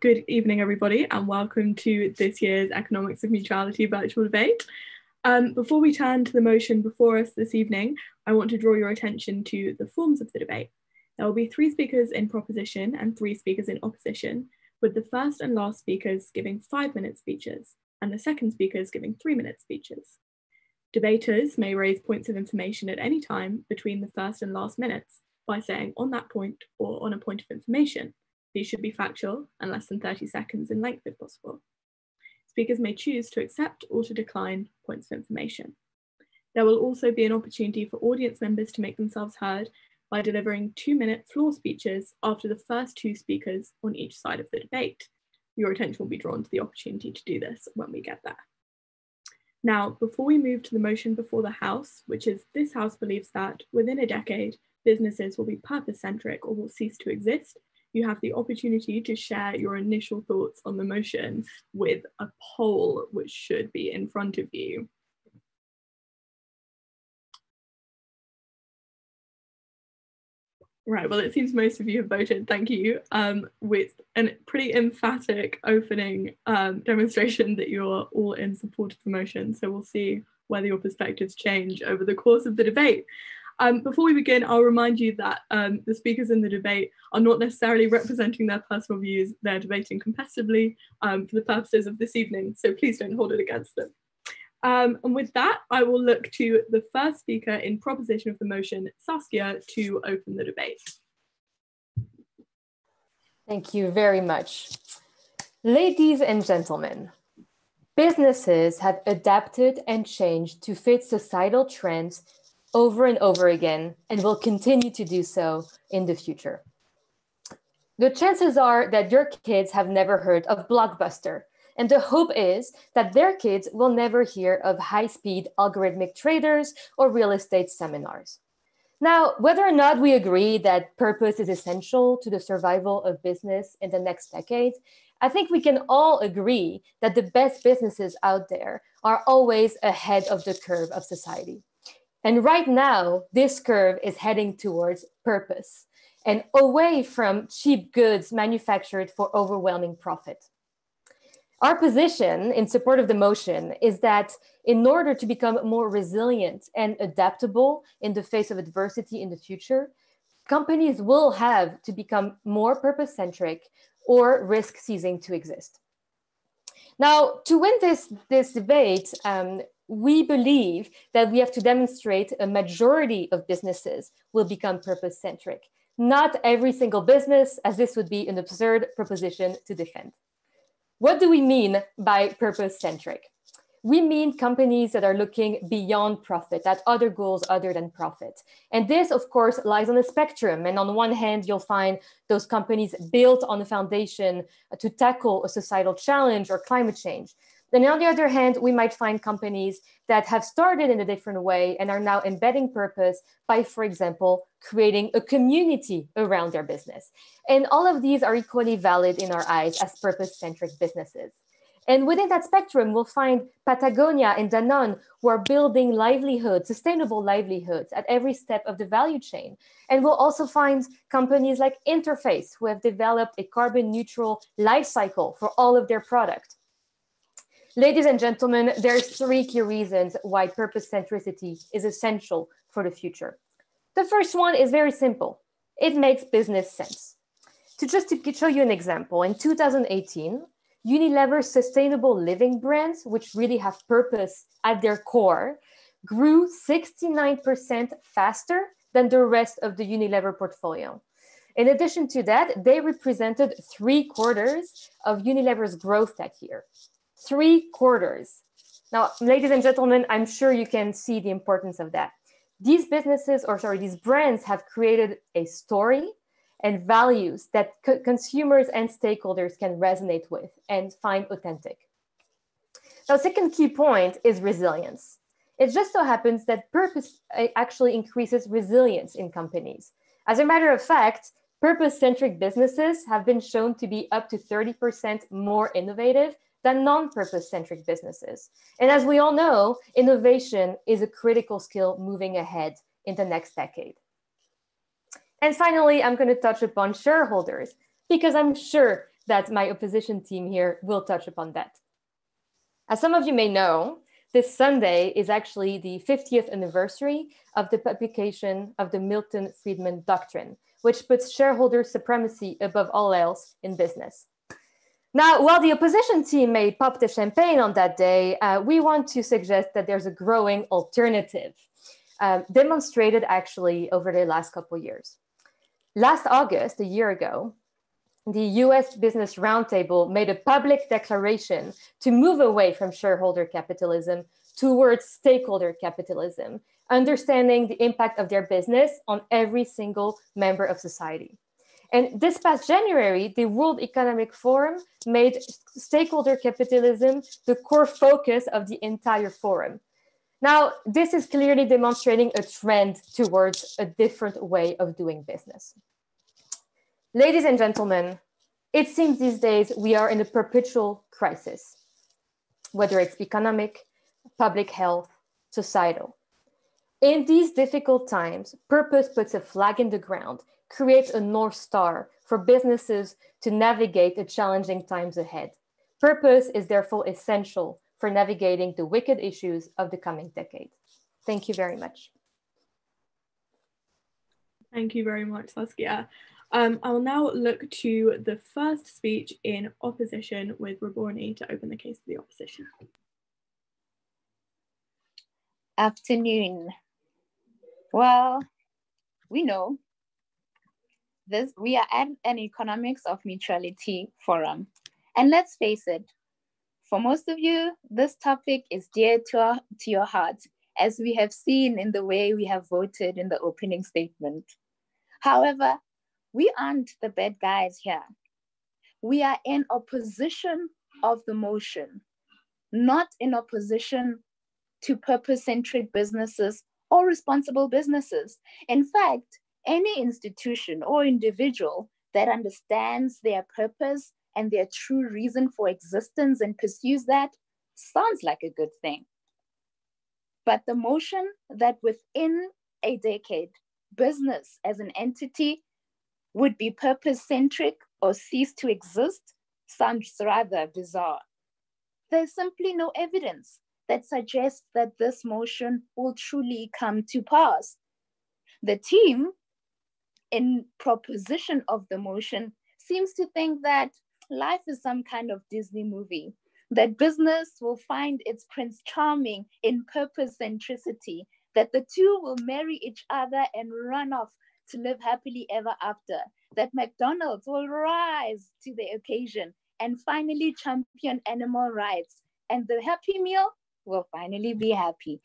Good evening, everybody, and welcome to this year's Economics of Mutuality virtual debate. Um, before we turn to the motion before us this evening, I want to draw your attention to the forms of the debate. There will be three speakers in proposition and three speakers in opposition, with the first and last speakers giving five minute speeches and the second speakers giving three minute speeches. Debaters may raise points of information at any time between the first and last minutes by saying on that point or on a point of information. These should be factual and less than 30 seconds in length if possible. Speakers may choose to accept or to decline points of information. There will also be an opportunity for audience members to make themselves heard by delivering two minute floor speeches after the first two speakers on each side of the debate. Your attention will be drawn to the opportunity to do this when we get there. Now, before we move to the motion before the House, which is this House believes that within a decade, businesses will be purpose centric or will cease to exist, you have the opportunity to share your initial thoughts on the motion with a poll which should be in front of you. Right, well, it seems most of you have voted, thank you, um, with a pretty emphatic opening um, demonstration that you're all in support of the motion. So we'll see whether your perspectives change over the course of the debate. Um, before we begin, I'll remind you that um, the speakers in the debate are not necessarily representing their personal views. They're debating competitively um, for the purposes of this evening, so please don't hold it against them. Um, and with that, I will look to the first speaker in proposition of the motion, Saskia, to open the debate. Thank you very much. Ladies and gentlemen, businesses have adapted and changed to fit societal trends over and over again and will continue to do so in the future. The chances are that your kids have never heard of Blockbuster, and the hope is that their kids will never hear of high speed algorithmic traders or real estate seminars. Now, whether or not we agree that purpose is essential to the survival of business in the next decade, I think we can all agree that the best businesses out there are always ahead of the curve of society. And right now, this curve is heading towards purpose and away from cheap goods manufactured for overwhelming profit. Our position in support of the motion is that in order to become more resilient and adaptable in the face of adversity in the future, companies will have to become more purpose centric or risk ceasing to exist. Now, to win this, this debate, um, we believe that we have to demonstrate a majority of businesses will become purpose centric. Not every single business, as this would be an absurd proposition to defend. What do we mean by purpose centric? We mean companies that are looking beyond profit, at other goals other than profit. And this, of course, lies on a spectrum. And on one hand, you'll find those companies built on a foundation to tackle a societal challenge or climate change. Then on the other hand, we might find companies that have started in a different way and are now embedding purpose by, for example, creating a community around their business. And all of these are equally valid in our eyes as purpose-centric businesses. And within that spectrum, we'll find Patagonia and Danone who are building livelihoods, sustainable livelihoods at every step of the value chain. And we'll also find companies like Interface who have developed a carbon neutral life cycle for all of their products. Ladies and gentlemen, there's three key reasons why purpose centricity is essential for the future. The first one is very simple. It makes business sense. To just to show you an example, in 2018, Unilever's sustainable living brands, which really have purpose at their core, grew 69% faster than the rest of the Unilever portfolio. In addition to that, they represented three quarters of Unilever's growth that year three quarters. Now, ladies and gentlemen, I'm sure you can see the importance of that. These businesses, or sorry, these brands have created a story and values that co- consumers and stakeholders can resonate with and find authentic. Now, second key point is resilience. It just so happens that purpose uh, actually increases resilience in companies. As a matter of fact, purpose centric businesses have been shown to be up to 30% more innovative than non-purpose centric businesses. And as we all know, innovation is a critical skill moving ahead in the next decade. And finally, I'm going to touch upon shareholders because I'm sure that my opposition team here will touch upon that. As some of you may know, this Sunday is actually the 50th anniversary of the publication of the Milton Friedman Doctrine, which puts shareholder supremacy above all else in business. Now, while the opposition team may pop the champagne on that day, uh, we want to suggest that there's a growing alternative, um, demonstrated actually over the last couple years. Last August, a year ago, the US Business Roundtable made a public declaration to move away from shareholder capitalism towards stakeholder capitalism, understanding the impact of their business on every single member of society. And this past January, the World Economic Forum made stakeholder capitalism the core focus of the entire forum. Now, this is clearly demonstrating a trend towards a different way of doing business. Ladies and gentlemen, it seems these days we are in a perpetual crisis, whether it's economic, public health, societal. In these difficult times, purpose puts a flag in the ground creates a North Star for businesses to navigate the challenging times ahead. Purpose is therefore essential for navigating the wicked issues of the coming decade. Thank you very much. Thank you very much, Saskia. Um, I will now look to the first speech in opposition with Raborni to open the case for the opposition. Afternoon. Well, we know this we are at an economics of mutuality forum. And let's face it, for most of you, this topic is dear to, our, to your heart, as we have seen in the way we have voted in the opening statement. However, we aren't the bad guys here. We are in opposition of the motion, not in opposition to purpose centric businesses or responsible businesses. In fact, any institution or individual that understands their purpose and their true reason for existence and pursues that sounds like a good thing. But the motion that within a decade, business as an entity would be purpose centric or cease to exist sounds rather bizarre. There's simply no evidence that suggests that this motion will truly come to pass. The team in proposition of the motion seems to think that life is some kind of Disney movie, that business will find its Prince Charming in purpose centricity, that the two will marry each other and run off to live happily ever after, that McDonald's will rise to the occasion and finally champion animal rights, and the Happy Meal will finally be happy.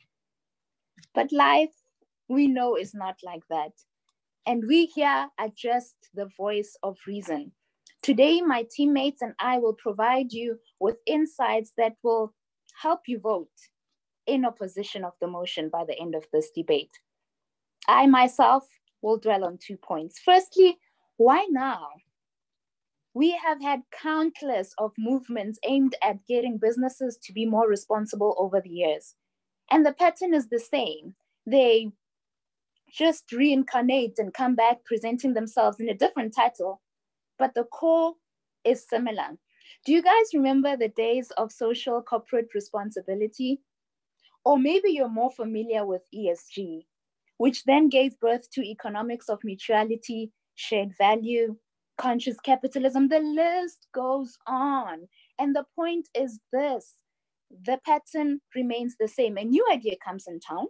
But life, we know, is not like that. And we here are just the voice of reason. Today, my teammates and I will provide you with insights that will help you vote in opposition of the motion by the end of this debate. I myself will dwell on two points. Firstly, why now? We have had countless of movements aimed at getting businesses to be more responsible over the years. And the pattern is the same. They just reincarnate and come back presenting themselves in a different title, but the core is similar. Do you guys remember the days of social corporate responsibility? Or maybe you're more familiar with ESG, which then gave birth to economics of mutuality, shared value, conscious capitalism. The list goes on. And the point is this the pattern remains the same. A new idea comes in town,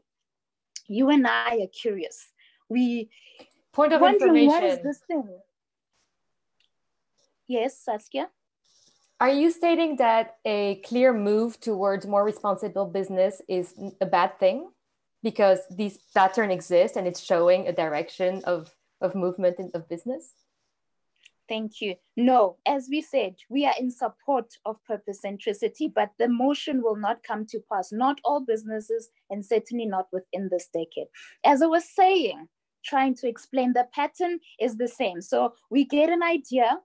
you and I are curious. We point of information. What is this thing? Yes, Saskia. Are you stating that a clear move towards more responsible business is a bad thing because these pattern exists and it's showing a direction of, of movement in, of business? Thank you. No, as we said, we are in support of purpose centricity, but the motion will not come to pass. Not all businesses, and certainly not within this decade. As I was saying, trying to explain the pattern is the same. So we get an idea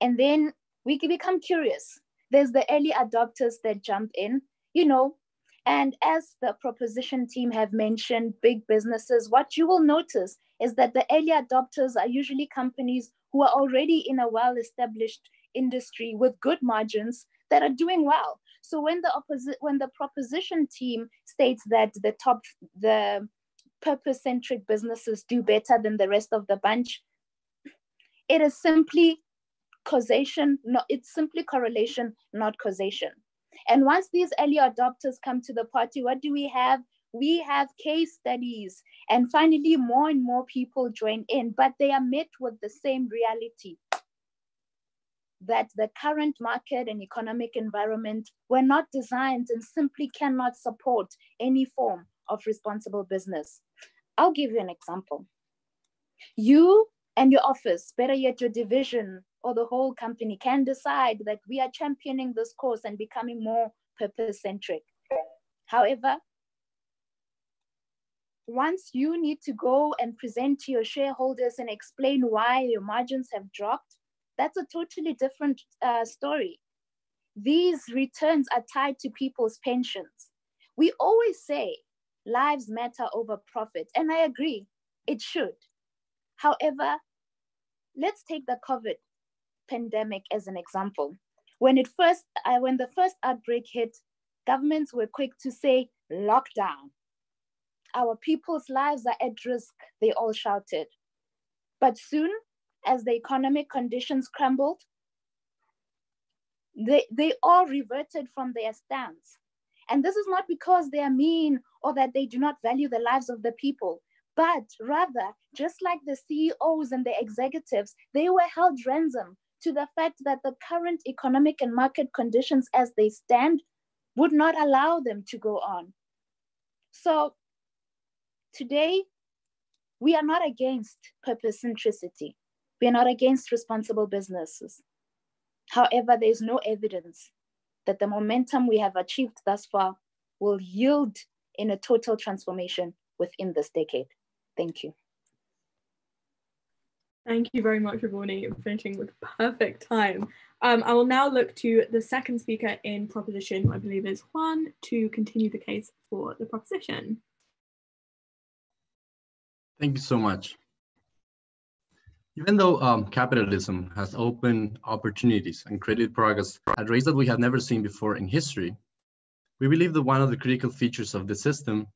and then we become curious. There's the early adopters that jump in, you know, and as the proposition team have mentioned, big businesses, what you will notice is that the early adopters are usually companies who are already in a well established industry with good margins that are doing well. So when the opposite, when the proposition team states that the top, the purpose-centric businesses do better than the rest of the bunch, it is simply causation, not it's simply correlation, not causation. And once these early adopters come to the party, what do we have? We have case studies, and finally, more and more people join in, but they are met with the same reality that the current market and economic environment were not designed and simply cannot support any form of responsible business. I'll give you an example. You and your office, better yet, your division or the whole company can decide that we are championing this course and becoming more purpose centric. However, once you need to go and present to your shareholders and explain why your margins have dropped, that's a totally different uh, story. These returns are tied to people's pensions. We always say lives matter over profit, and I agree, it should. However, let's take the COVID pandemic as an example. When it first, uh, when the first outbreak hit, governments were quick to say lockdown. Our people's lives are at risk, they all shouted. But soon, as the economic conditions crumbled, they, they all reverted from their stance. And this is not because they are mean or that they do not value the lives of the people, but rather, just like the CEOs and the executives, they were held ransom to the fact that the current economic and market conditions as they stand would not allow them to go on. So today, we are not against purpose centricity. We are not against responsible businesses. However, there is no evidence that the momentum we have achieved thus far will yield in a total transformation within this decade. Thank you. Thank you very much, Ravoni, finishing with perfect time. Um, I will now look to the second speaker in proposition, I believe is Juan, to continue the case for the proposition. Thank you so much. Even though um, capitalism has opened opportunities and created progress at rates that we have never seen before in history, we believe that one of the critical features of the system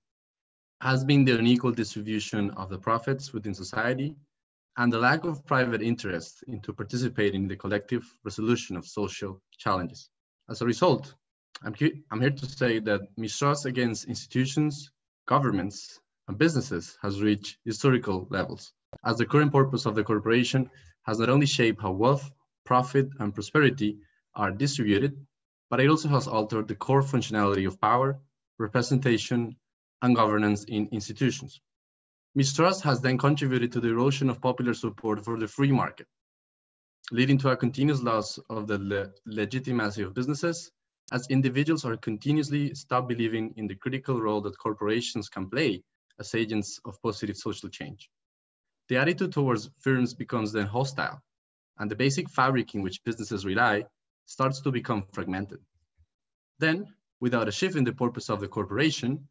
has been the unequal distribution of the profits within society and the lack of private interest into participating in the collective resolution of social challenges. As a result, I'm, I'm here to say that mistrust against institutions, governments, and businesses has reached historical levels, as the current purpose of the corporation has not only shaped how wealth, profit, and prosperity are distributed, but it also has altered the core functionality of power, representation, and governance in institutions. Mistrust has then contributed to the erosion of popular support for the free market, leading to a continuous loss of the le legitimacy of businesses as individuals are continuously stop believing in the critical role that corporations can play as agents of positive social change. The attitude towards firms becomes then hostile, and the basic fabric in which businesses rely starts to become fragmented. Then, without a shift in the purpose of the corporation,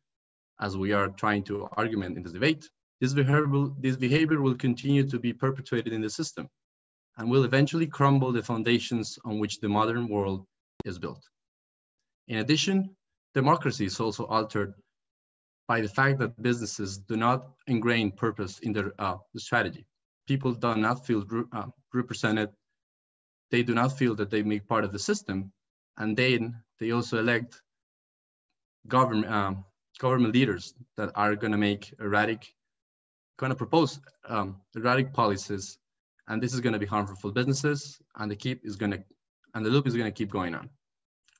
as we are trying to argument in this debate, this behavior, this behavior will continue to be perpetuated in the system and will eventually crumble the foundations on which the modern world is built. In addition, democracy is also altered by the fact that businesses do not ingrain purpose in their uh, strategy. People do not feel uh, represented. They do not feel that they make part of the system. And then they also elect government, um, government leaders that are going to make erratic, going to propose um, erratic policies, and this is going to be harmful for businesses, and the keep is going to, and the loop is going to keep going on.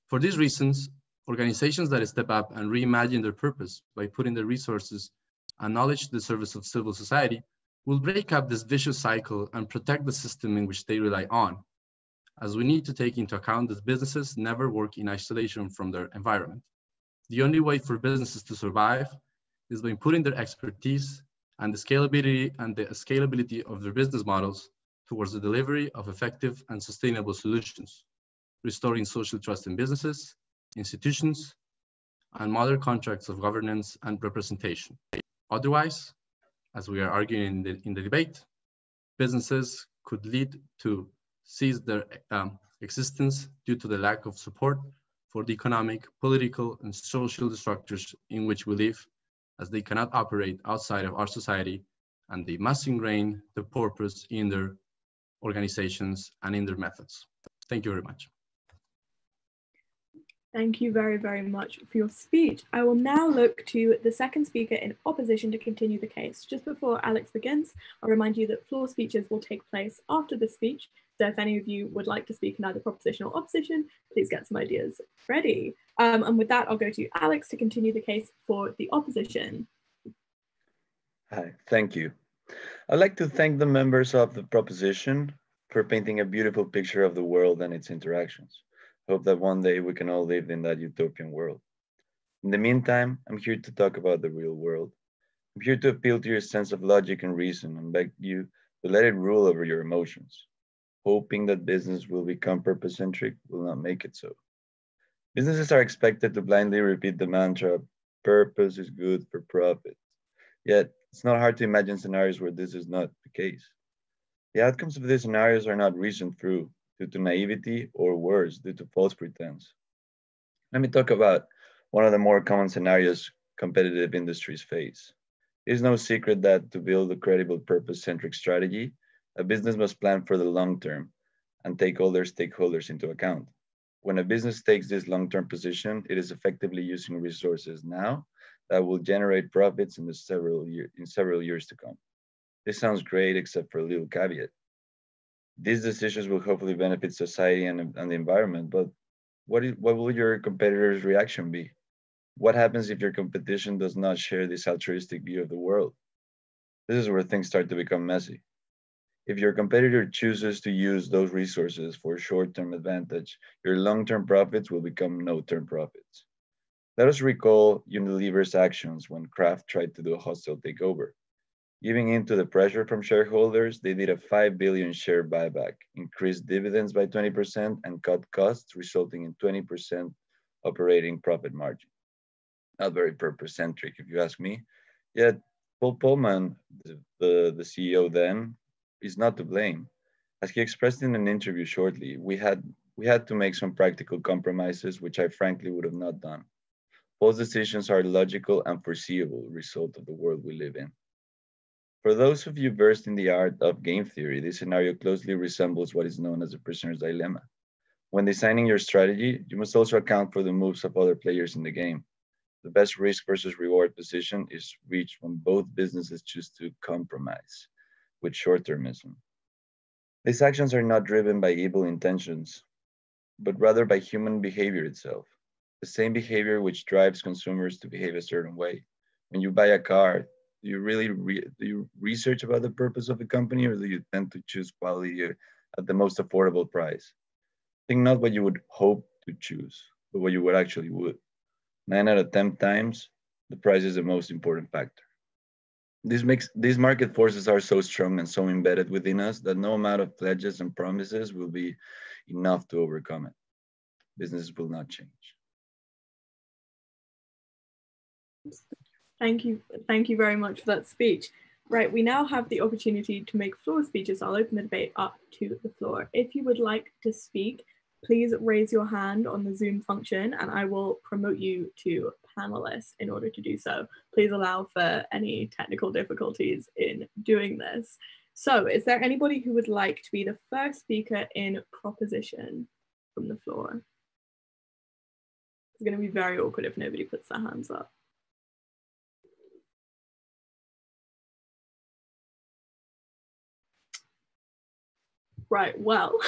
For these reasons, organizations that step up and reimagine their purpose by putting their resources and knowledge to the service of civil society will break up this vicious cycle and protect the system in which they rely on, as we need to take into account that businesses never work in isolation from their environment. The only way for businesses to survive is by putting their expertise and the scalability and the scalability of their business models towards the delivery of effective and sustainable solutions, restoring social trust in businesses, institutions, and modern contracts of governance and representation. Otherwise, as we are arguing in the, in the debate, businesses could lead to cease their um, existence due to the lack of support for the economic, political, and social structures in which we live, as they cannot operate outside of our society, and they must ingrain the purpose in their organizations and in their methods. Thank you very much. Thank you very, very much for your speech. I will now look to the second speaker in opposition to continue the case. Just before Alex begins, I'll remind you that floor speeches will take place after the speech. So if any of you would like to speak in either proposition or opposition, please get some ideas ready. Um, and with that, I'll go to Alex to continue the case for the opposition. Hi, thank you. I'd like to thank the members of the proposition for painting a beautiful picture of the world and its interactions. Hope that one day we can all live in that utopian world. In the meantime, I'm here to talk about the real world. I'm here to appeal to your sense of logic and reason and beg you to let it rule over your emotions. Hoping that business will become purpose centric will not make it so. Businesses are expected to blindly repeat the mantra purpose is good for profit. Yet, it's not hard to imagine scenarios where this is not the case. The outcomes of these scenarios are not reasoned through due to naivety or worse, due to false pretense. Let me talk about one of the more common scenarios competitive industries face. It is no secret that to build a credible purpose-centric strategy, a business must plan for the long term and take all their stakeholders into account. When a business takes this long-term position, it is effectively using resources now that will generate profits in, the several, year, in several years to come. This sounds great, except for a little caveat. These decisions will hopefully benefit society and, and the environment, but what, is, what will your competitor's reaction be? What happens if your competition does not share this altruistic view of the world? This is where things start to become messy. If your competitor chooses to use those resources for short-term advantage, your long-term profits will become no-term profits. Let us recall Unilever's actions when Kraft tried to do a hostile takeover. Giving in to the pressure from shareholders, they did a 5 billion share buyback, increased dividends by 20%, and cut costs, resulting in 20% operating profit margin. Not very purpose-centric, if you ask me. Yet, Paul Polman, the, the, CEO then, is not to blame. As he expressed in an interview shortly, we had, we had to make some practical compromises, which I frankly would have not done. Paul's decisions are logical and foreseeable result of the world we live in. For those of you versed in the art of game theory, this scenario closely resembles what is known as a prisoner's dilemma. When designing your strategy, you must also account for the moves of other players in the game. The best risk versus reward position is reached when both businesses choose to compromise with short-termism. These actions are not driven by evil intentions, but rather by human behavior itself. The same behavior which drives consumers to behave a certain way. When you buy a car, do you really re- do you research about the purpose of the company or do you tend to choose quality at the most affordable price? I think not what you would hope to choose but what you would actually would. Nine out of ten times the price is the most important factor. This makes these market forces are so strong and so embedded within us that no amount of pledges and promises will be enough to overcome it. Businesses will not change Thank you. Thank you very much for that speech. Right, we now have the opportunity to make floor speeches. I'll open the debate up to the floor. If you would like to speak, please raise your hand on the Zoom function and I will promote you to panelist in order to do so. Please allow for any technical difficulties in doing this. So is there anybody who would like to be the first speaker in proposition from the floor? It's going to be very awkward if nobody puts their hands up. Right, well,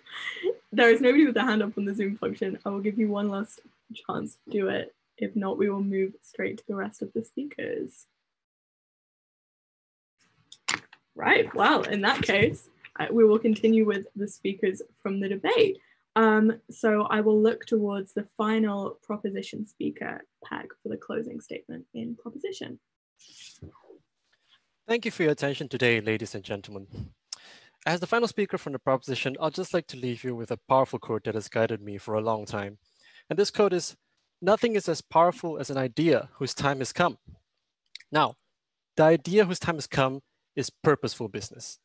there is nobody with a hand up on the Zoom function. I will give you one last chance to do it. If not, we will move straight to the rest of the speakers. Right, well, in that case, we will continue with the speakers from the debate. Um, so I will look towards the final proposition speaker, Peg, for the closing statement in proposition. Thank you for your attention today, ladies and gentlemen. As the final speaker from the proposition, I'd just like to leave you with a powerful quote that has guided me for a long time. And this quote is, nothing is as powerful as an idea whose time has come. Now, the idea whose time has come is purposeful business.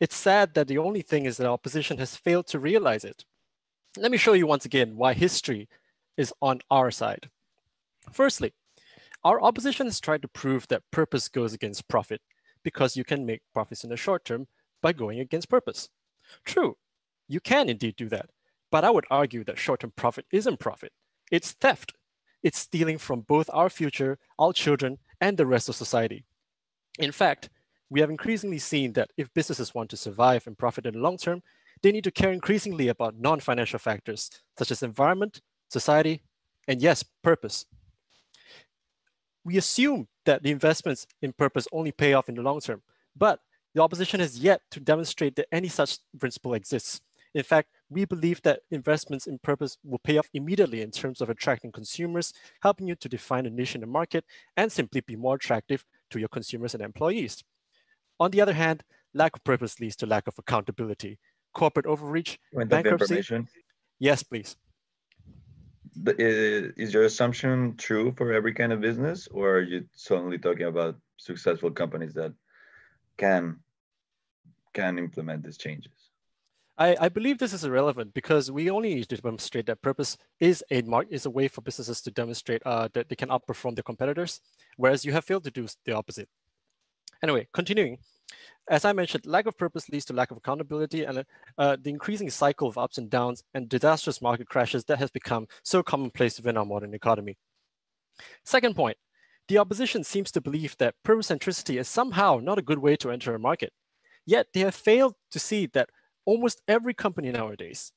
It's sad that the only thing is that our opposition has failed to realize it. Let me show you once again why history is on our side. Firstly, our opposition has tried to prove that purpose goes against profit because you can make profits in the short term by going against purpose. True, you can indeed do that, but I would argue that short-term profit isn't profit. It's theft. It's stealing from both our future, our children, and the rest of society. In fact, we have increasingly seen that if businesses want to survive and profit in the long term, they need to care increasingly about non-financial factors such as environment, society, and yes, purpose. We assume that the investments in purpose only pay off in the long term, but the opposition has yet to demonstrate that any such principle exists. In fact, we believe that investments in purpose will pay off immediately in terms of attracting consumers, helping you to define a niche in the market, and simply be more attractive to your consumers and employees. On the other hand, lack of purpose leads to lack of accountability, corporate overreach, bankruptcy. Yes, please. Is your assumption true for every kind of business, or are you solely talking about successful companies that can can implement these changes? I, I believe this is irrelevant because we only need to demonstrate that purpose is a mark is a way for businesses to demonstrate uh, that they can outperform their competitors, whereas you have failed to do the opposite. Anyway, continuing, as I mentioned, lack of purpose leads to lack of accountability and uh, the increasing cycle of ups and downs and disastrous market crashes that has become so commonplace within our modern economy. Second point, the opposition seems to believe that purpose centricity is somehow not a good way to enter a market. Yet they have failed to see that almost every company nowadays,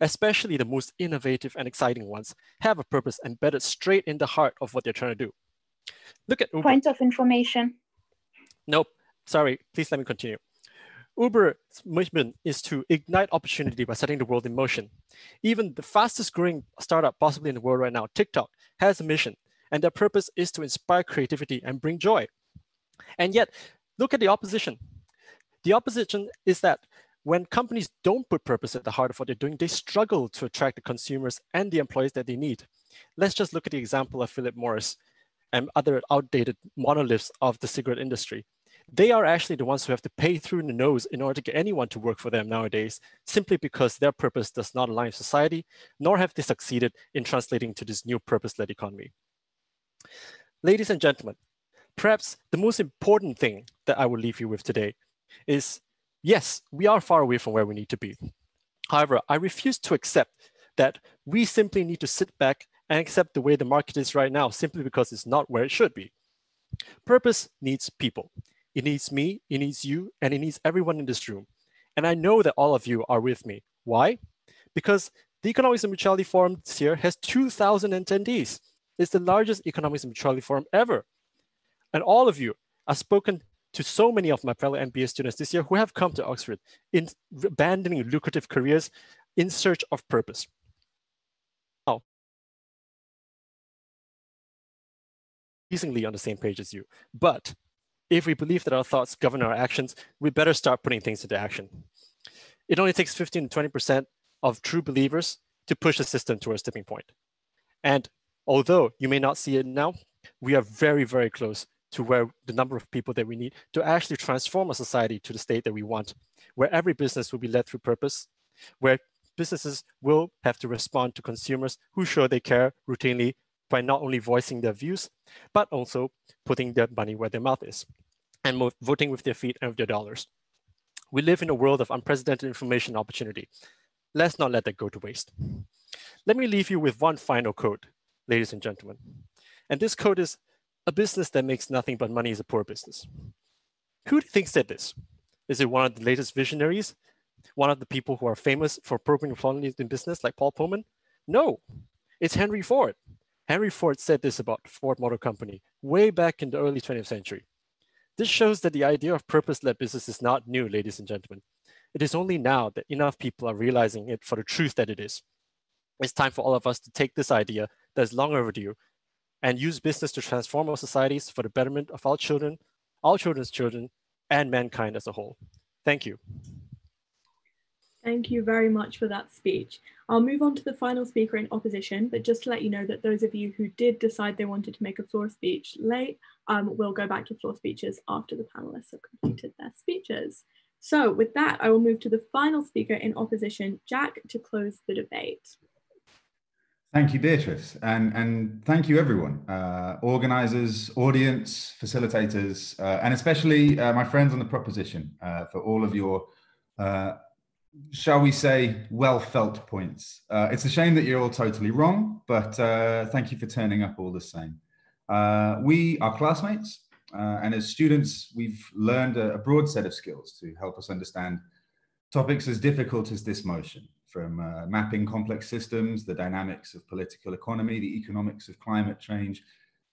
especially the most innovative and exciting ones, have a purpose embedded straight in the heart of what they're trying to do. Look at Uber. Point of information. Nope. Sorry. Please let me continue. Uber's mission is to ignite opportunity by setting the world in motion. Even the fastest growing startup possibly in the world right now, TikTok, has a mission, and their purpose is to inspire creativity and bring joy. And yet, look at the opposition. The opposition is that when companies don't put purpose at the heart of what they're doing, they struggle to attract the consumers and the employees that they need. Let's just look at the example of Philip Morris and other outdated monoliths of the cigarette industry. They are actually the ones who have to pay through the nose in order to get anyone to work for them nowadays, simply because their purpose does not align with society, nor have they succeeded in translating to this new purpose-led economy. Ladies and gentlemen, perhaps the most important thing that I will leave you with today is, yes, we are far away from where we need to be. However, I refuse to accept that we simply need to sit back and accept the way the market is right now simply because it's not where it should be. Purpose needs people. It needs me, it needs you, and it needs everyone in this room. And I know that all of you are with me. Why? Because the Economics and Mutuality Forum this year has 2,000 attendees. It's the largest Economics and Mutuality Forum ever. And all of you, I've spoken to so many of my fellow MBA students this year who have come to Oxford in abandoning lucrative careers in search of purpose. Increasingly on the same page as you, but if we believe that our thoughts govern our actions, we better start putting things into action. It only takes 15 to 20% of true believers to push the system towards tipping point. And although you may not see it now, we are very, very close to where the number of people that we need to actually transform a society to the state that we want, where every business will be led through purpose, where businesses will have to respond to consumers who show they care routinely by not only voicing their views, but also putting their money where their mouth is and voting with their feet and with their dollars. We live in a world of unprecedented information opportunity. Let's not let that go to waste. Let me leave you with one final quote, ladies and gentlemen. And this quote is, a business that makes nothing but money is a poor business. Who do you think said this? Is it one of the latest visionaries? One of the people who are famous for probing qualities in business like Paul Polman? No, it's Henry Ford. Henry Ford said this about Ford Motor Company way back in the early 20th century. This shows that the idea of purpose-led business is not new, ladies and gentlemen. It is only now that enough people are realizing it for the truth that it is. It's time for all of us to take this idea that is long overdue and use business to transform our societies for the betterment of our children, our children's children, and mankind as a whole. Thank you. Thank you very much for that speech. I'll move on to the final speaker in opposition, but just to let you know that those of you who did decide they wanted to make a floor speech late um, will go back to floor speeches after the panelists have completed their speeches. So with that, I will move to the final speaker in opposition, Jack, to close the debate. Thank you, Beatrice, and, and thank you everyone, uh, organizers, audience, facilitators, uh, and especially uh, my friends on the proposition uh, for all of your, uh, shall we say, well-felt points. Uh, it's a shame that you're all totally wrong, but thank you for turning up all the same. we are classmates, and as students, we've learned a, a broad set of skills to help us understand topics as difficult as this motion from uh, mapping complex systems, the dynamics of political economy, the economics of climate change.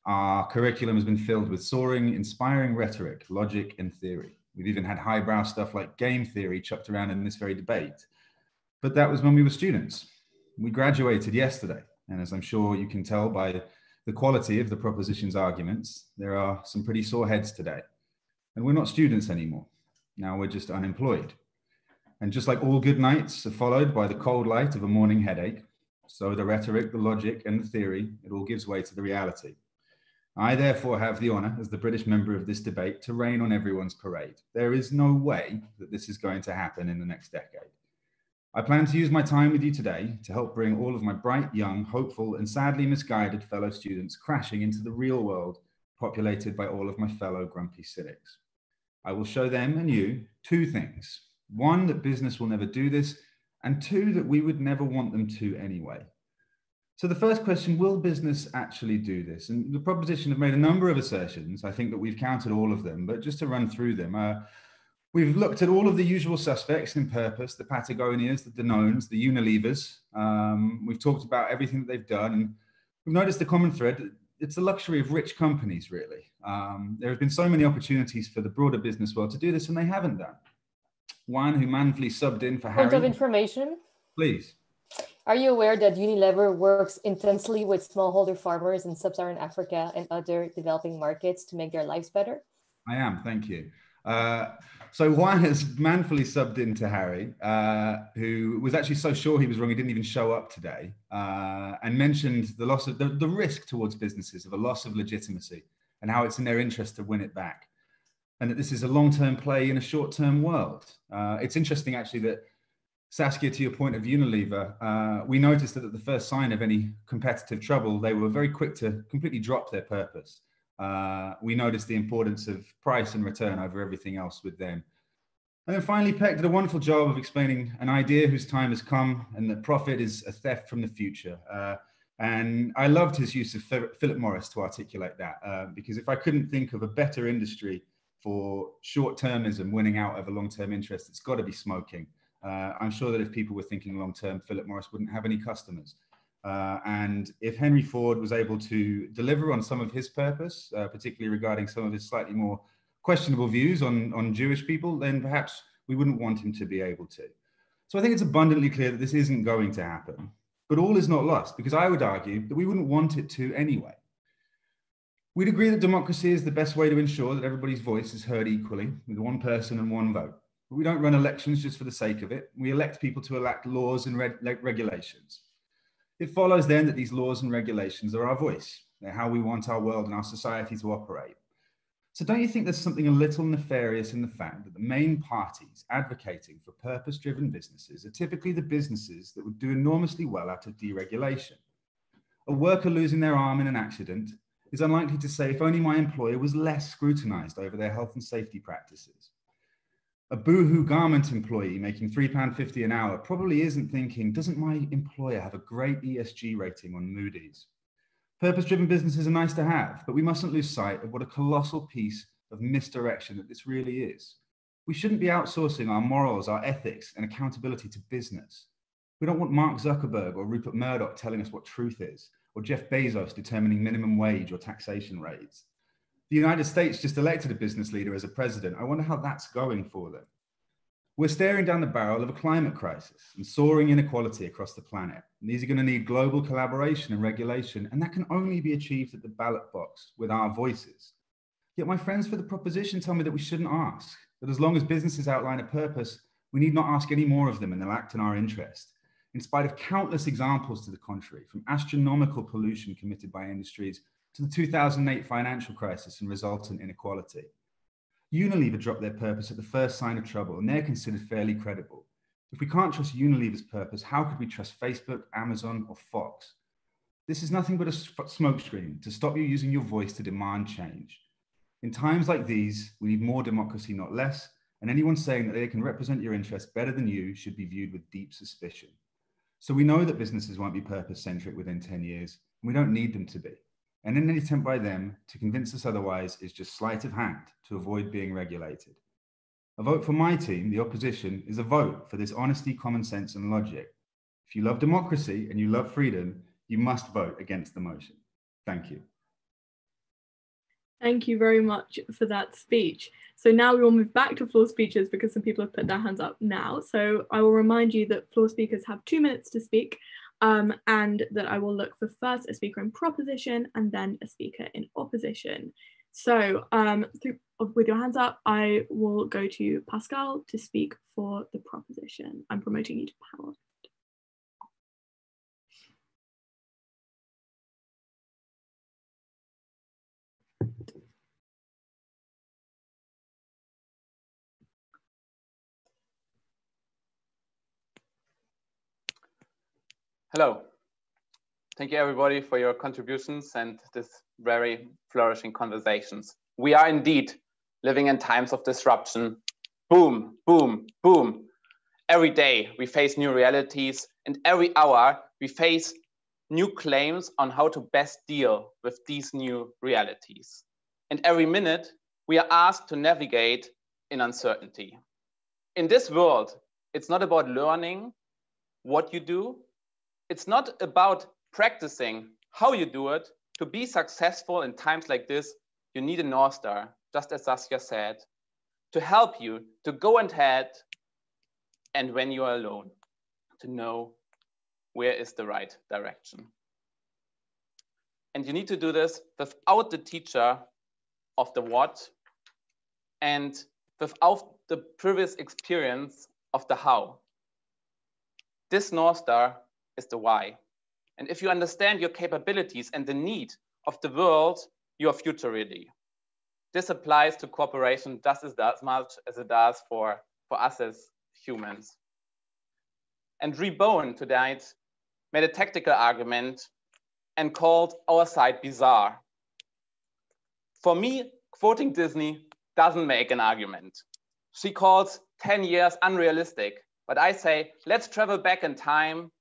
Our curriculum has been filled with soaring, inspiring rhetoric, logic, and theory. We've even had highbrow stuff like game theory chucked around in this very debate. But that was when we were students. We graduated yesterday. And as I'm sure you can tell by the quality of the proposition's arguments, there are some pretty sore heads today. And we're not students anymore. Now we're just unemployed. And just like all good nights are followed by the cold light of a morning headache, so the rhetoric, the logic, and the theory, it all gives way to the reality. I therefore have the honour, as the British member of this debate, to rain on everyone's parade. There is no way that this is going to happen in the next decade. I plan to use my time with you today to help bring all of my bright, young, hopeful, and sadly misguided fellow students crashing into the real world populated by all of my fellow grumpy cynics. I will show them and you two things one, that business will never do this, and two, that we would never want them to anyway. So the first question, will business actually do this? And the proposition have made a number of assertions. I think that we've counted all of them, but just to run through them, uh, we've looked at all of the usual suspects in purpose, the Patagonias, the Danones, the Unilevers. Um, we've talked about everything that they've done, and we've noticed the common thread. It's the luxury of rich companies, really. Um, there have been so many opportunities for the broader business world to do this, and they haven't done. Juan, who manfully subbed in for Harry. Point of information. Please. Are you aware that Unilever works intensely with smallholder farmers in sub-Saharan Africa and other developing markets to make their lives better? I am, thank you. Uh, so Juan has manfully subbed in to Harry, uh, who was actually so sure he was wrong he didn't even show up today, uh, and mentioned the loss of the, the risk towards businesses of a loss of legitimacy and how it's in their interest to win it back and that this is a long-term play in a short-term world. Uh, it's interesting actually that Saskia, to your point of Unilever, uh, we noticed that at the first sign of any competitive trouble, they were very quick to completely drop their purpose. Uh, we noticed the importance of price and return over everything else with them. And then finally, Peck did a wonderful job of explaining an idea whose time has come and that profit is a theft from the future. Uh, and I loved his use of Philip Morris to articulate that, uh, because if I couldn't think of a better industry for short termism winning out over long term interest, it's got to be smoking. Uh, I'm sure that if people were thinking long term, Philip Morris wouldn't have any customers. Uh, and if Henry Ford was able to deliver on some of his purpose, uh, particularly regarding some of his slightly more questionable views on, on Jewish people, then perhaps we wouldn't want him to be able to. So I think it's abundantly clear that this isn't going to happen. But all is not lost, because I would argue that we wouldn't want it to anyway. We'd agree that democracy is the best way to ensure that everybody's voice is heard equally with one person and one vote. But we don't run elections just for the sake of it. We elect people to elect laws and regulations. It follows then that these laws and regulations are our voice. They're how we want our world and our society to operate. So don't you think there's something a little nefarious in the fact that the main parties advocating for purpose-driven businesses are typically the businesses that would do enormously well out of deregulation? A worker losing their arm in an accident is unlikely to say, if only my employer was less scrutinized over their health and safety practices. A boohoo garment employee making £3.50 an hour probably isn't thinking, doesn't my employer have a great ESG rating on Moody's? Purpose driven businesses are nice to have, but we mustn't lose sight of what a colossal piece of misdirection that this really is. We shouldn't be outsourcing our morals, our ethics, and accountability to business. We don't want Mark Zuckerberg or Rupert Murdoch telling us what truth is or Jeff Bezos determining minimum wage or taxation rates. The United States just elected a business leader as a president. I wonder how that's going for them. We're staring down the barrel of a climate crisis and soaring inequality across the planet. And these are going to need global collaboration and regulation, and that can only be achieved at the ballot box with our voices. Yet my friends for the proposition tell me that we shouldn't ask, that as long as businesses outline a purpose, we need not ask any more of them and they'll act in our interest in spite of countless examples to the contrary, from astronomical pollution committed by industries to the 2008 financial crisis and resultant inequality. Unilever dropped their purpose at the first sign of trouble, and they're considered fairly credible. If we can't trust Unilever's purpose, how could we trust Facebook, Amazon, or Fox? This is nothing but a smokescreen to stop you using your voice to demand change. In times like these, we need more democracy, not less, and anyone saying that they can represent your interests better than you should be viewed with deep suspicion. So we know that businesses won't be purpose centric within 10 years, and we don't need them to be. And any attempt by them to convince us otherwise is just sleight of hand to avoid being regulated. A vote for my team, the opposition, is a vote for this honesty, common sense, and logic. If you love democracy and you love freedom, you must vote against the motion. Thank you. Thank you very much for that speech. So now we will move back to floor speeches because some people have put their hands up now. So I will remind you that floor speakers have two minutes to speak um, and that I will look for first a speaker in proposition and then a speaker in opposition. So um, through, with your hands up, I will go to Pascal to speak for the proposition. I'm promoting you to power. Hello. Thank you everybody for your contributions and this very flourishing conversations. We are indeed living in times of disruption. Boom, boom, boom. Every day we face new realities and every hour we face new claims on how to best deal with these new realities. And every minute we are asked to navigate in uncertainty. In this world, it's not about learning what you do, it's not about practicing how you do it. To be successful in times like this, you need a North Star, just as Saskia said, to help you to go ahead and when you are alone, to know where is the right direction. And you need to do this without the teacher of the what and without the previous experience of the how. This North Star is the why. And if you understand your capabilities and the need of the world, you are future ready. This applies to cooperation just as much as it does for, for us as humans. And Rebone tonight made a tactical argument and called our side bizarre. For me, quoting Disney doesn't make an argument. She calls 10 years unrealistic, but I say, let's travel back in time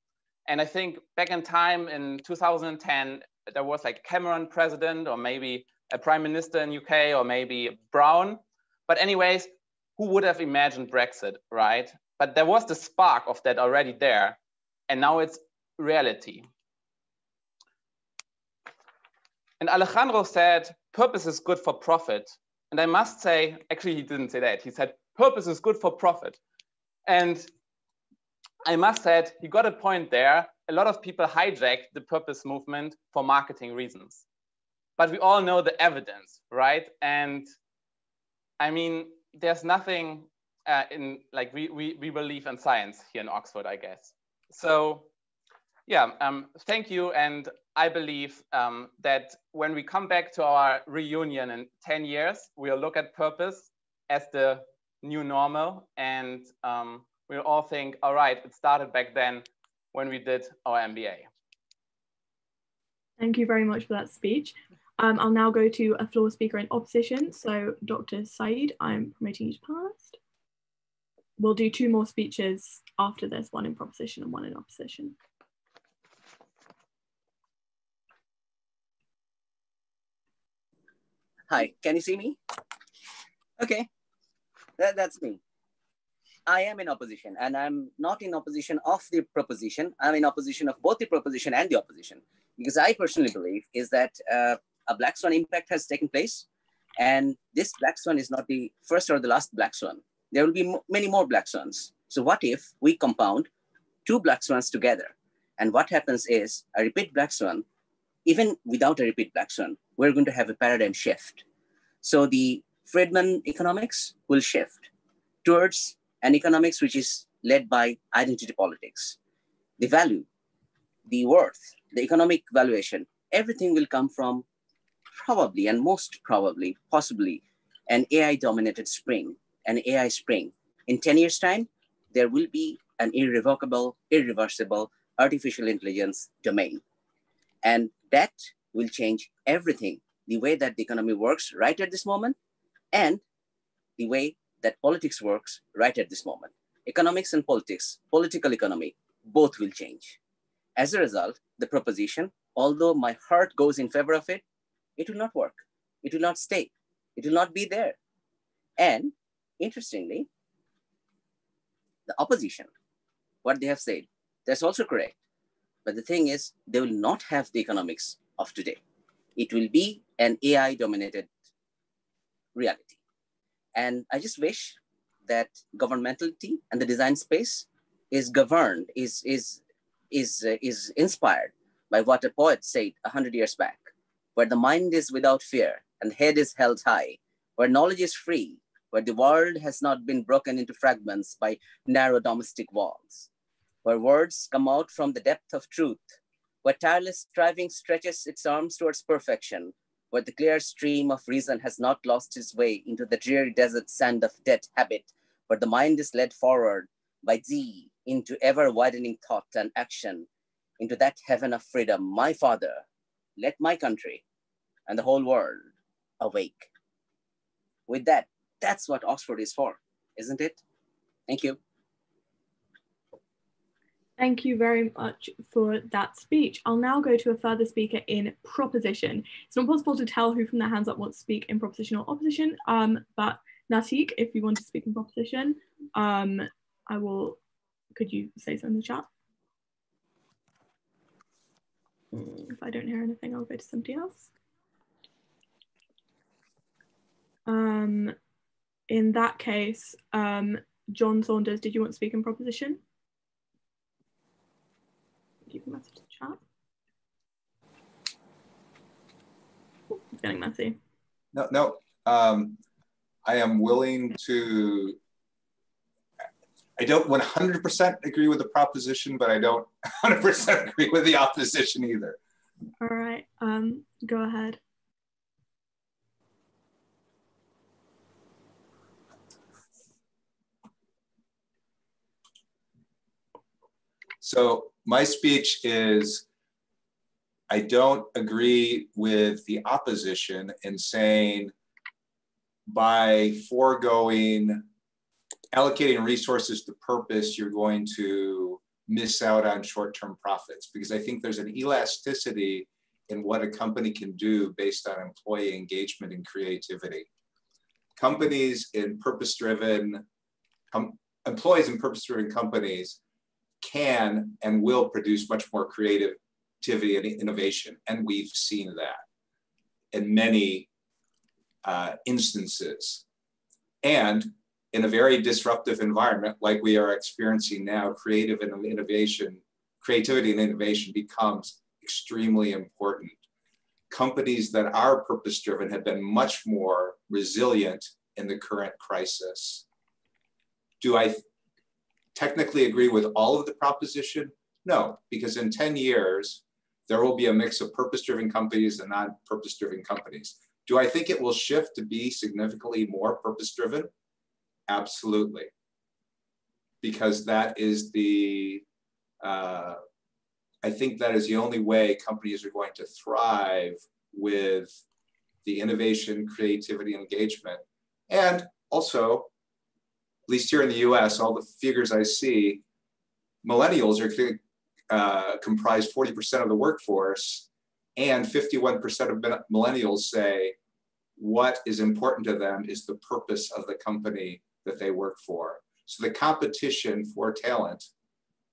and I think back in time in 2010, there was like Cameron president or maybe a prime minister in UK or maybe Brown. But anyways, who would have imagined Brexit, right? But there was the spark of that already there. And now it's reality. And Alejandro said, purpose is good for profit. And I must say, actually, he didn't say that. He said, purpose is good for profit. And I must say, he got a point there. A lot of people hijack the purpose movement for marketing reasons. But we all know the evidence, right? And I mean, there's nothing uh, in like we, we, we believe in science here in Oxford, I guess. So yeah, um, thank you. And I believe um, that when we come back to our reunion in 10 years, we'll look at purpose as the new normal and um, we all think, all right, it started back then when we did our MBA. Thank you very much for that speech. Um, I'll now go to a floor speaker in opposition. So Dr. Saeed, I'm promoting you to panelist. We'll do two more speeches after this, one in proposition and one in opposition. Hi, can you see me? Okay, that, that's me. I am in opposition and I'm not in opposition of the proposition. I'm in opposition of both the proposition and the opposition because I personally believe is that uh, a black swan impact has taken place and this black swan is not the first or the last black swan. There will be many more black swans. So what if we compound two black swans together? And what happens is a repeat black swan, even without a repeat black swan, we're going to have a paradigm shift. So the Friedman economics will shift towards and economics which is led by identity politics. The value, the worth, the economic valuation, everything will come from probably and most probably, possibly an AI dominated spring, an AI spring. In 10 years' time, there will be an irrevocable, irreversible artificial intelligence domain. And that will change everything the way that the economy works right at this moment and the way that politics works right at this moment. Economics and politics, political economy, both will change. As a result, the proposition, although my heart goes in favor of it, it will not work. It will not stay. It will not be there. And interestingly, the opposition, what they have said, that's also correct. But the thing is, they will not have the economics of today. It will be an AI dominated reality. And I just wish that governmentality and the design space is governed, is, is, is, uh, is inspired by what a poet said 100 years back, where the mind is without fear and head is held high, where knowledge is free, where the world has not been broken into fragments by narrow domestic walls, where words come out from the depth of truth, where tireless striving stretches its arms towards perfection, where the clear stream of reason has not lost its way into the dreary desert sand of dead habit, where the mind is led forward by thee into ever widening thought and action, into that heaven of freedom, my father, let my country and the whole world awake. With that, that's what Oxford is for, isn't it? Thank you. Thank you very much for that speech. I'll now go to a further speaker in proposition. It's not possible to tell who from their hands up wants to speak in proposition or opposition, um, but Natik, if you want to speak in proposition, um, I will, could you say so in the chat? If I don't hear anything, I'll go to somebody else. Um, in that case, um, John Saunders, did you want to speak in proposition? A message to chat. Oh, it's getting messy. No, no. Um, I am willing to. I don't 100% agree with the proposition, but I don't 100% agree with the opposition either. All right, um, go ahead. So my speech is I don't agree with the opposition in saying by foregoing allocating resources to purpose, you're going to miss out on short-term profits because I think there's an elasticity in what a company can do based on employee engagement and creativity. Companies in purpose-driven, um, employees in purpose-driven companies can and will produce much more creativity and innovation. And we've seen that in many uh, instances. And in a very disruptive environment like we are experiencing now, creative and innovation, creativity and innovation becomes extremely important. Companies that are purpose driven have been much more resilient in the current crisis. Do I technically agree with all of the proposition? No, because in 10 years, there will be a mix of purpose driven companies and non purpose driven companies. Do I think it will shift to be significantly more purpose driven? Absolutely. Because that is the, uh, I think that is the only way companies are going to thrive with the innovation, creativity, engagement. And also, least here in the US, all the figures I see, millennials are uh, comprise 40% of the workforce, and 51% of millennials say what is important to them is the purpose of the company that they work for. So the competition for talent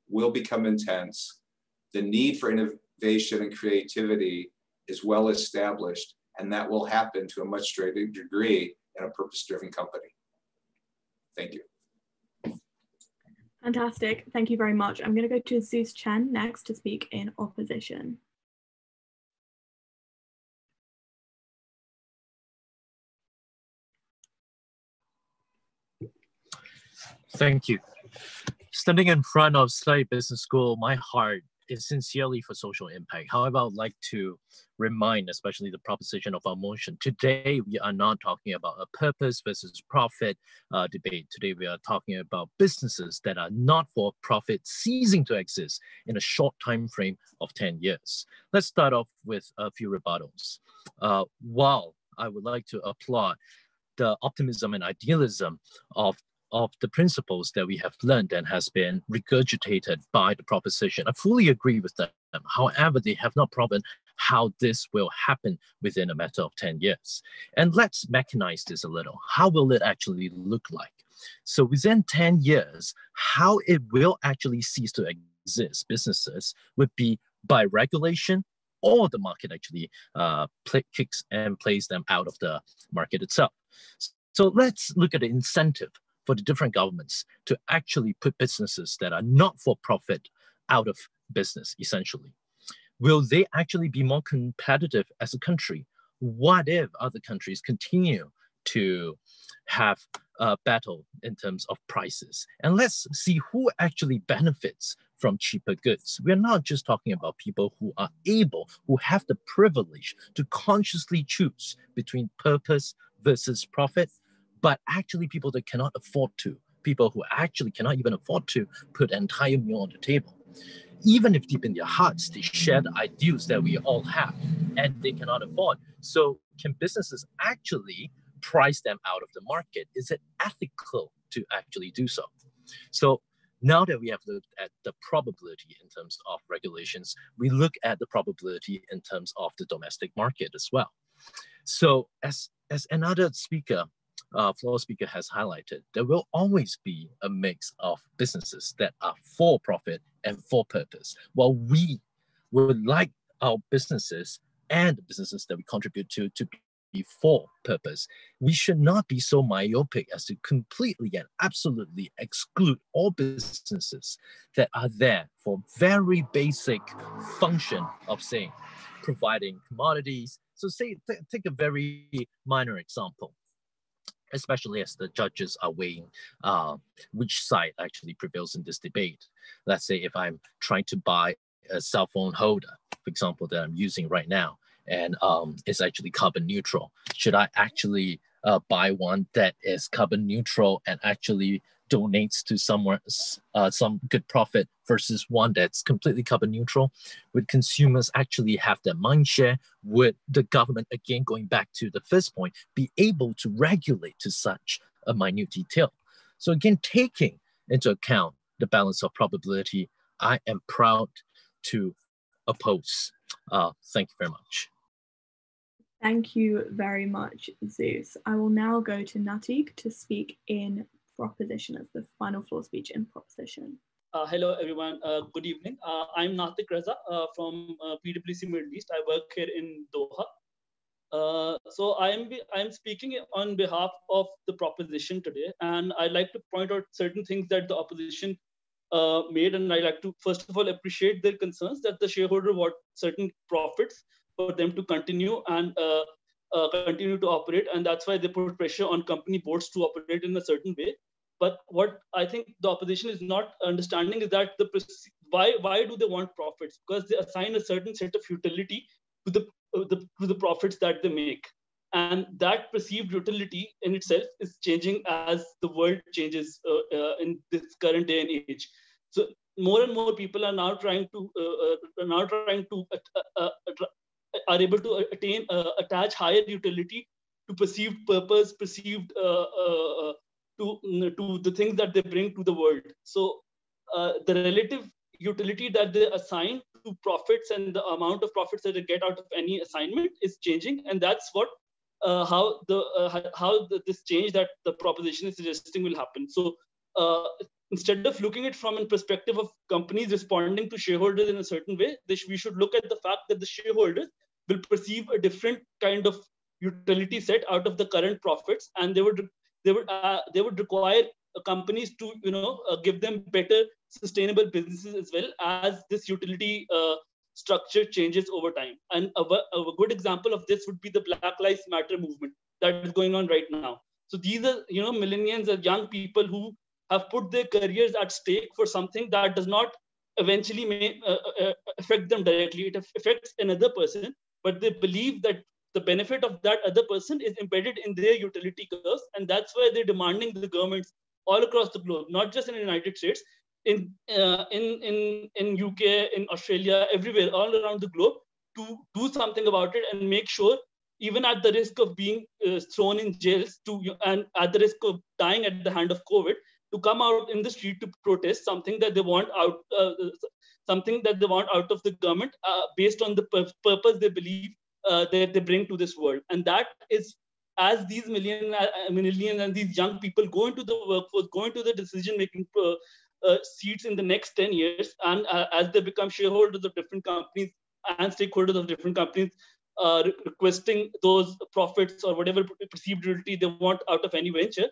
will become intense. The need for innovation and creativity is well established, and that will happen to a much greater degree in a purpose driven company. Thank you. Fantastic. Thank you very much. I'm going to go to Zeus Chen next to speak in opposition. Thank you. Standing in front of Saïd Business School, my heart is sincerely for social impact. However, I would like to remind, especially the proposition of our motion, today we are not talking about a purpose versus profit uh, debate. Today we are talking about businesses that are not for profit ceasing to exist in a short time frame of 10 years. Let's start off with a few rebuttals. Uh, while I would like to applaud the optimism and idealism of of the principles that we have learned and has been regurgitated by the proposition. I fully agree with them. However, they have not proven how this will happen within a matter of 10 years. And let's mechanize this a little. How will it actually look like? So within 10 years, how it will actually cease to exist, businesses would be by regulation or the market actually uh, play, kicks and plays them out of the market itself. So let's look at the incentive for the different governments to actually put businesses that are not for profit out of business, essentially. Will they actually be more competitive as a country? What if other countries continue to have a battle in terms of prices? And let's see who actually benefits from cheaper goods. We're not just talking about people who are able, who have the privilege to consciously choose between purpose versus profit, but actually people that cannot afford to, people who actually cannot even afford to put entire meal on the table. Even if deep in their hearts they share the ideals that we all have and they cannot afford. So can businesses actually price them out of the market? Is it ethical to actually do so? So now that we have looked at the probability in terms of regulations, we look at the probability in terms of the domestic market as well. So as, as another speaker uh, floor speaker has highlighted, there will always be a mix of businesses that are for profit and for purpose. While we would like our businesses and the businesses that we contribute to to be for purpose, we should not be so myopic as to completely and absolutely exclude all businesses that are there for very basic function of saying providing commodities. So say, take a very minor example especially as the judges are weighing uh, which side actually prevails in this debate. Let's say if I'm trying to buy a cell phone holder, for example, that I'm using right now, and um, it's actually carbon neutral. Should I actually uh, buy one that is carbon neutral and actually donates to somewhere uh, some good profit versus one that's completely carbon neutral? Would consumers actually have their mind share? Would the government, again, going back to the first point, be able to regulate to such a minute detail? So again, taking into account the balance of probability, I am proud to oppose. Uh, thank you very much. Thank you very much, Zeus. I will now go to Natik to speak in proposition as the final floor speech in proposition. Uh, hello, everyone. Uh, good evening. Uh, I'm Natik Raza uh, from uh, PwC Middle East. I work here in Doha. Uh, so I'm I'm speaking on behalf of the proposition today, and I'd like to point out certain things that the opposition made, and I'd like to first of all appreciate their concerns that the shareholder want certain profits for them to continue and continue to operate, and that's why they put pressure on company boards to operate in a certain way. But what I think the opposition is not understanding is that the why why do they want profits? Because they assign a certain set of utility to the, uh, the to the profits that they make, and that perceived utility in itself is changing as the world changes uh, uh, in this current day and age. So more and more people are now trying to uh, uh, now trying to uh, are able to attain attach higher utility to perceived purpose, perceived to, mm, to the things that they bring to the world. So uh, the relative utility that they assign to profits and the amount of profits that they get out of any assignment is changing. And that's what uh, how the uh, how the, this change that the proposition is suggesting will happen. So uh, instead of looking at it from a perspective of companies responding to shareholders in a certain way, sh we should look at the fact that the shareholders will perceive a different kind of utility set out of the current profits, and they would they would uh, they would require companies to you know uh, give them better sustainable businesses as well as this utility uh, structure changes over time. And a, a, good example of this would be the Black Lives Matter movement that is going on right now. So these are you know millennials and young people who have put their careers at stake for something that does not eventually may uh, uh, affect them directly. It affects another person, but they believe that the benefit of that other person is embedded in their utility curves. And that's why they're demanding the governments all across the globe, not just in the United States, in, uh, in, in, in UK, in Australia, everywhere, all around the globe, to do something about it and make sure, even at the risk of being uh, thrown in jails to, and at the risk of dying at the hand of COVID, to come out in the street to protest something that they want out, uh, something that they want out of the government uh, based on the purpose they believe uh, that they bring to this world. And that is as these million, uh, million and these young people go into the workforce, go into the decision-making uh, uh, seats in the next 10 years, and uh, as they become shareholders of different companies and stakeholders of different companies, uh, requesting those profits or whatever perceived utility they want out of any venture,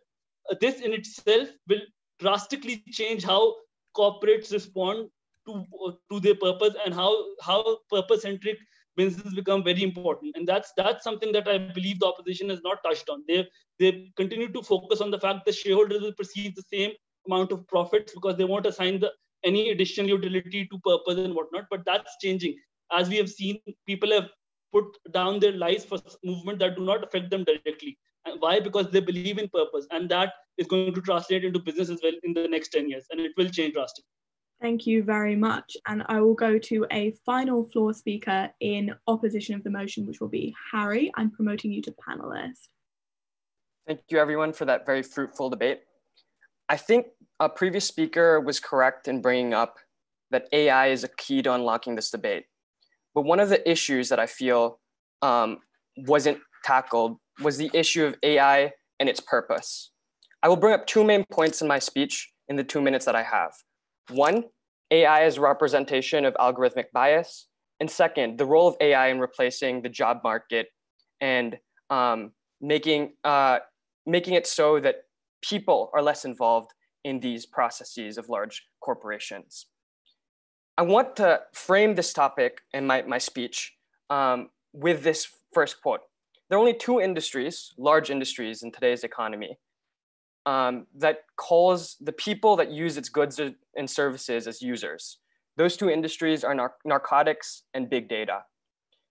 this in itself will drastically change how corporates respond to, to their purpose and how, how purpose-centric businesses become very important. And that's that's something that I believe the opposition has not touched on. They they continue to focus on the fact that shareholders will perceive the same amount of profits because they won't assign the any additional utility to purpose and whatnot. But that's changing. As we have seen, people have put down their lives for movement that do not affect them directly. And why? Because they believe in purpose. And that is going to translate into business as well in the next 10 years. And it will change drastically. Thank you very much. And I will go to a final floor speaker in opposition of the motion, which will be Harry. I'm promoting you to panelist. Thank you everyone for that very fruitful debate. I think a previous speaker was correct in bringing up that AI is a key to unlocking this debate. But one of the issues that I feel um, wasn't tackled was the issue of AI and its purpose. I will bring up two main points in my speech in the two minutes that I have. One, AI as representation of algorithmic bias. And second, the role of AI in replacing the job market and um, making, uh, making it so that people are less involved in these processes of large corporations. I want to frame this topic in my, my speech um, with this first quote. There are only two industries, large industries in today's economy, um, that calls the people that use its goods and services as users. Those two industries are nar narcotics and big data.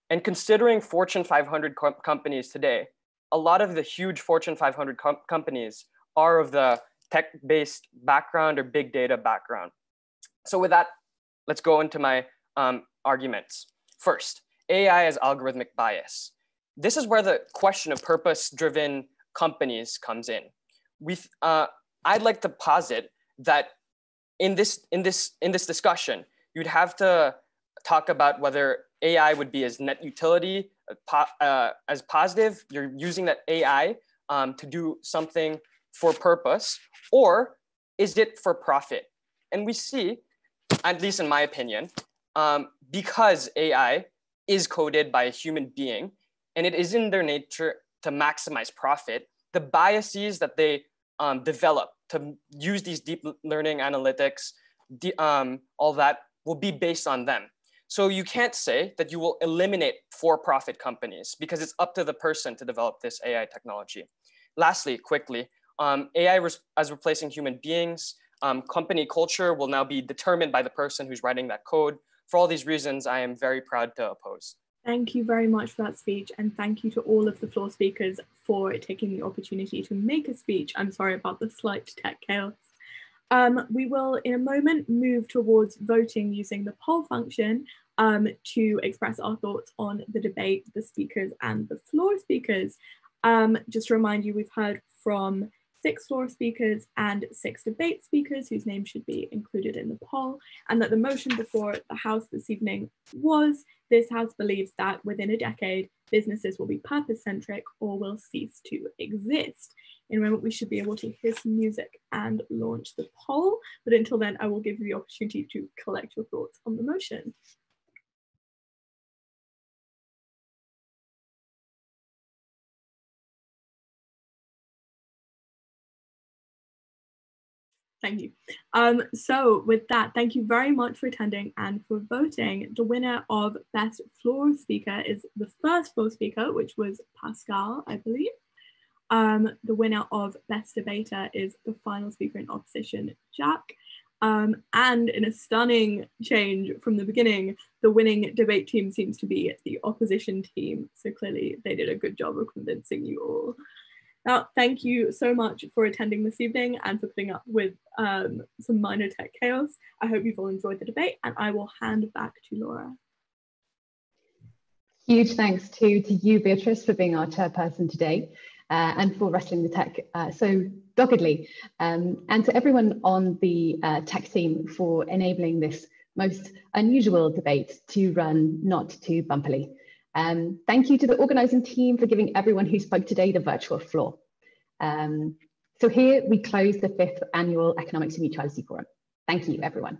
And considering Fortune 500 co companies today, a lot of the huge Fortune 500 com companies are of the tech-based background or big data background. So with that, let's go into my um, arguments. First, AI as algorithmic bias. This is where the question of purpose-driven companies comes in we uh, I'd like to posit that in this in this in this discussion, you'd have to talk about whether AI would be as net utility uh, uh, as positive. You're using that AI um, to do something for purpose, or is it for profit? And we see, at least in my opinion, um, because AI is coded by a human being and it is in their nature to maximize profit, the biases that they um, develop to use these deep learning analytics, um, all that will be based on them. So you can't say that you will eliminate for-profit companies because it's up to the person to develop this AI technology. Lastly, quickly, um, AI as replacing human beings, um, company culture will now be determined by the person who's writing that code. For all these reasons, I am very proud to oppose. Thank you very much for that speech and thank you to all of the floor speakers for taking the opportunity to make a speech. I'm sorry about the slight tech chaos. Um, we will in a moment move towards voting using the poll function um, to express our thoughts on the debate, the speakers and the floor speakers. Um, just to remind you, we've heard from six floor speakers and six debate speakers whose names should be included in the poll, and that the motion before the House this evening was this House believes that within a decade, businesses will be purpose centric or will cease to exist. In a moment, we should be able to hear some music and launch the poll. But until then, I will give you the opportunity to collect your thoughts on the motion. Thank you. Um, so with that, thank you very much for attending and for voting. The winner of Best Floor Speaker is the first floor speaker, which was Pascal, I believe. Um, the winner of Best Debater is the final speaker in opposition, Jack. Um, and in a stunning change from the beginning, the winning debate team seems to be the opposition team. So clearly they did a good job of convincing you all. Now, thank you so much for attending this evening and for putting up with um, some minor tech chaos. I hope you've all enjoyed the debate and I will hand back to Laura. Huge thanks to, to you, Beatrice, for being our chairperson today uh, and for wrestling the tech uh, so doggedly. Um, and to everyone on the uh, tech team for enabling this most unusual debate to run not too bumpily. Um, thank you to the organizing team for giving everyone who spoke today the virtual floor. Um, so here we close the fifth annual Economics and Mutuality Forum. Thank you, everyone.